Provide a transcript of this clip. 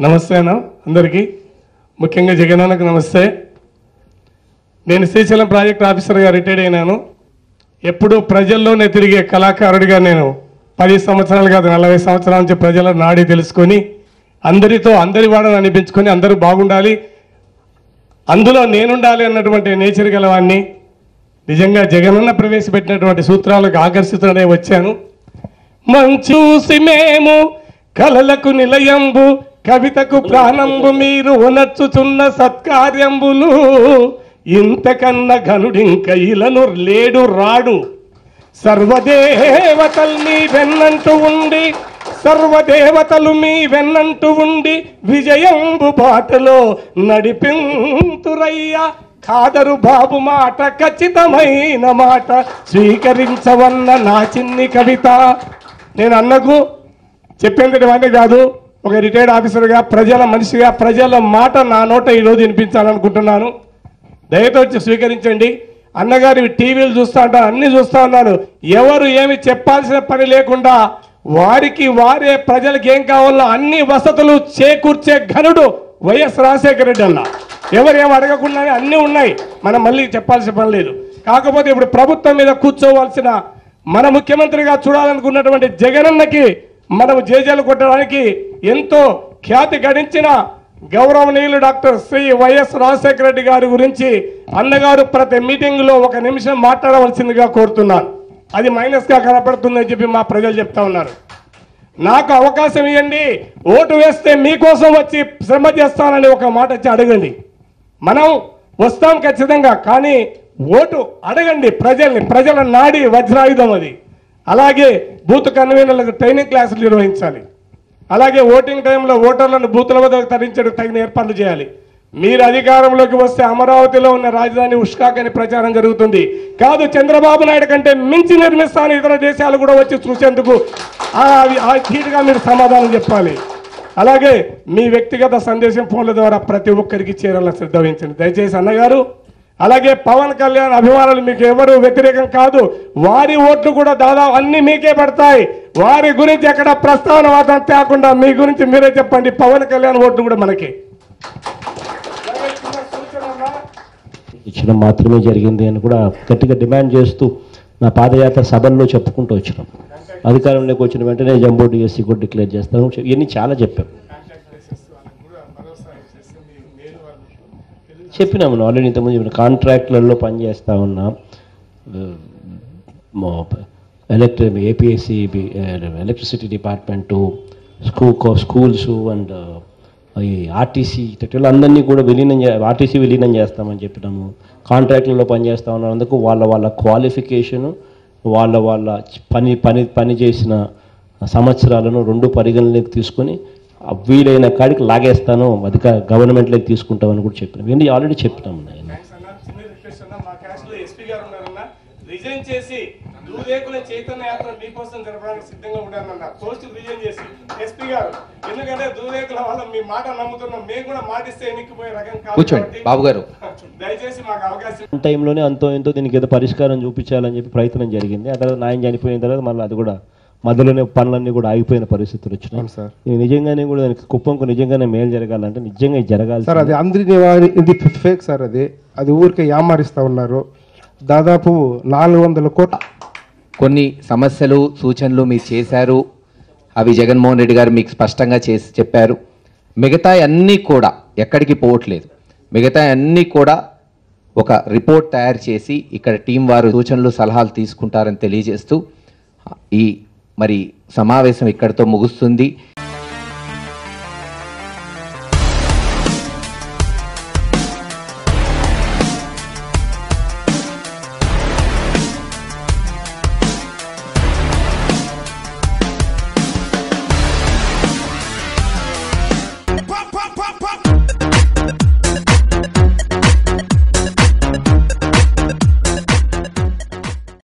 నమస్తే అన్న అందరికీ. ముఖ్యంగా జగనన్నకు నమస్తే. నేను శ్రీశైలం ప్రాజెక్ట్ ఆఫీసర్గా రిటైర్డ్ అయినాను. ఎప్పుడూ ప్రజల్లోనే తిరిగే కళాకారుడిగా నేను పది సంవత్సరాలు కాదు నలభై సంవత్సరాల నుంచి ప్రజల నాడి తెలుసుకొని అందరితో అందరి వాడని అనిపించుకొని అందరూ బాగుండాలి. అందులో నేనుండాలి అన్నటువంటి నేచర్ గలవాన్ని నిజంగా జగనన్న ప్రవేశపెట్టినటువంటి సూత్రాలకు ఆకర్షితుడనే వచ్చాను. మంచూసి మేము కలలకు నిలయంబు కవితకు ప్రాణంబు మీరు ఉనర్చుచున్న సత్కార్యంబులు ఇంతకన్న ఘనుడింక ఇలను లేడు రాడు. సర్వదేవతలు మీ వెన్నంటూ ఉండి సర్వదేవతలు మీ వెన్నంటూ ఉండి విజయంబు బాటలో నడిపింతురయ్యా. కాదరు బాబు మాట ఖచ్చితమైన మాట స్వీకరించవన్న నా చిన్ని కవిత. నేను అన్నకు చెప్పేందుకు వాళ్ళే కాదు. ఒక రిటైర్డ్ ఆఫీసర్గా ప్రజల మనిషిగా ప్రజల మాట నా నోట ఈరోజు వినిపించాలనుకుంటున్నాను. దయతో స్వీకరించండి. అన్నగారు టీవీలు చూస్తూ ఉంటాను అన్నీ చూస్తూ ఉన్నాను ఎవరు ఏమి చెప్పాల్సిన పని లేకుండా వారికి వారే ప్రజలకు ఏం కావాలో అన్ని వసతులు చేకూర్చే ఘనుడు వైఎస్ రాజశేఖర రెడ్డి అన్న. ఎవరేం అడగకుండానే అన్నీ ఉన్నాయి. మనం మళ్ళీ చెప్పాల్సిన పని లేదు. కాకపోతే ఇప్పుడు ప్రభుత్వం మీద కూర్చోవలసిన మన ముఖ్యమంత్రిగా చూడాలనుకున్నటువంటి జగనన్నకి మనం జేజేలు కొట్టడానికి ఎంతో ఖ్యాతి గడించిన గౌరవనీయులు doctor Shri Y S Rajasekhara Reddy గారి గురించి అన్నగారు ప్రతి మీటింగ్లో ఒక నిమిషం మాట్లాడవలసిందిగా కోరుతున్నాను. అది మైనస్గా కనపడుతుందని చెప్పి మా ప్రజలు చెప్తా ఉన్నారు. నాకు అవకాశం ఇవ్వండి ఓటు వేస్తే మీకోసం వచ్చి శ్రమ చేస్తానని ఒక మాట వచ్చి అడగండి. మనం వస్తాం ఖచ్చితంగా కానీ ఓటు అడగండి ప్రజల్ని ప్రజల నాడి వజ్రాయుధం అది. అలాగే బూత్ కన్వీనర్లకు ట్రైనింగ్ క్లాసులు నిర్వహించాలి. అలాగే ఓటింగ్ టైంలో ఓటర్లను బూతుల వద్ద తరించడం తగిన ఏర్పాట్లు చేయాలి. మీరు అధికారంలోకి వస్తే అమరావతిలో ఉన్న రాజధాని ఉష్కాక్ అనే ప్రచారం జరుగుతుంది. కాదు చంద్రబాబు నాయుడు కంటే మించి నిర్మిస్తాను ఇతర దేశాలు కూడా వచ్చి చూసేందుకు ఆ- ఆ మీరు సమాధానం చెప్పాలి. అలాగే మీ వ్యక్తిగత సందేశం ఫోన్ల ద్వారా ప్రతి ఒక్కరికి చేరాలని శ్రద్ధ వహించండి. దయచేసి అన్నగారు అలాగే పవన్ కళ్యాణ్ అభిమానులు మీకు ఎవరు వ్యతిరేకం కాదు. వారి ఓట్లు కూడా దాదాపు అన్ని మీకే పడతాయి. వారి గురించి ఎక్కడ ప్రస్తావన మాత్రం తేకుండా మీ గురించి మీరే చెప్పండి. పవన్ కళ్యాణ్ ఓట్లు కూడా మనకే. ఇచ్చడం మాత్రమే జరిగింది అని కూడా గట్టిగా డిమాండ్ చేస్తూ నా పాదయాత్ర సభల్లో చెప్పుకుంటూ వచ్చినాం. అధికారంలోకి వచ్చిన వెంటనే జంబో డిఎస్సి కూడా డిక్లేర్ చేస్తాను. ఇవన్నీ చాలా చెప్పాం. చెప్పినాము ఆల్రెడీ ఇంతకుముందు చెప్పిన కాంట్రాక్ట్లలో పనిచేస్తా ఉన్నా ఎలక్ట్రి ఏపీఎస్సి ఎలక్ట్రిసిటీ డిపార్ట్మెంటు స్కూ స్కూల్స్ అండ్ ఈ ఆర్టీసీ అందరినీ కూడా విలీనం చే ఆర్టీసీ విలీనం చేస్తామని చెప్పినాము. కాంట్రాక్ట్లలో పనిచేస్తా ఉన్నందుకు వాళ్ళ వాళ్ళ క్వాలిఫికేషను వాళ్ళ వాళ్ళ పని పని పని చేసిన సంవత్సరాలను రెండు పరిగణలోకి తీసుకొని వీలైన కాడికి లాగేస్తాను అధిక గవర్నమెంట్లోకి తీసుకుంటామని కూడా చెప్పినాం ఇవన్నీ ఆల్రెడీ చెప్పినాము నేను థాంక్స్ అన్న. చిన్న రిక్వెస్ట్ అన్న. మా క్యాస్ట్లో ఎస్పీ గారు ఉన్నారన్న. రిజైన్ చేసి దూదేకుల చైతన్య యాత్ర మీకోసం జరపడానికి సిద్ధంగా ఉన్నారన్న పోస్ట్ రిజైన్ చేసి ఎస్పీ గారు ఎందుకంటే దూదేకుల వల్ల మీ మాట నమ్ముతున్నాం మేము కూడా మాటిస్తే ఎన్నికపోయే రకం కాదు కూర్చోండి కాబట్టి బాబు గారు దయచేసి మాకు అవకాశం టైంలోనే అంతో ఎంతో దీనికి ఏదో పరిష్కారం చూపించాలని చెప్పి ప్రయత్నం జరిగింది ఆ తర్వాత నాయన చనిపోయిన తర్వాత మళ్ళీ అది కూడా మధ్యలోనే పనులన్నీ కూడా ఆగిపోయిన పరిస్థితులు వచ్చినాయి. సార్. ఇది నిజంగానే కూడా దానికి కుప్పంకు నిజంగానే మేలు జరగాలంటే నిజంగా జరగాలి సార్ అది అందరినీ వా- ఇది ఫేక్ సార్ అది. అది ఊరికే యామారిస్తా ఉన్నారు. దాదాపు నాలుగు వందల కోట్ల కొన్ని సమస్యలు సూచనలు మీరు చేశారు. అవి జగన్మోహన్ రెడ్డి గారు మీకు స్పష్టంగా చేసి చెప్పారు. మిగతా అన్నీ కూడా ఎక్కడికి పోవట్లేదు. మిగతా అన్నీ కూడా ఒక రిపోర్ట్ తయారు చేసి ఇక్కడ టీం వారు సూచనలు సలహాలు తీసుకుంటారని తెలియజేస్తూ ఈ మరి సమావేశం ఇక్కడితో ముగుస్తుంది.